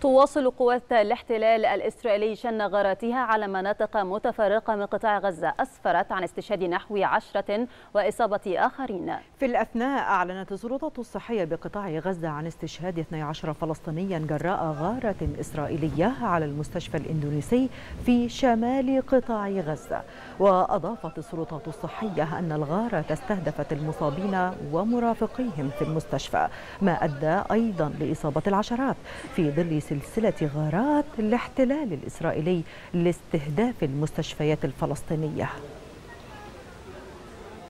تواصل قوات الاحتلال الإسرائيلي شن غاراتها على مناطق متفرقة من قطاع غزة أسفرت عن استشهاد نحو عشرة وإصابة آخرين. في الأثناء أعلنت السلطات الصحية بقطاع غزة عن استشهاد 12 فلسطينيا جراء غارة إسرائيلية على المستشفى الإندونيسي في شمال قطاع غزة. وأضافت السلطات الصحية أن الغارة استهدفت المصابين ومرافقيهم في المستشفى ما أدى أيضا لإصابة العشرات. في ظل سلسلة غارات الاحتلال الإسرائيلي لاستهداف المستشفيات الفلسطينية.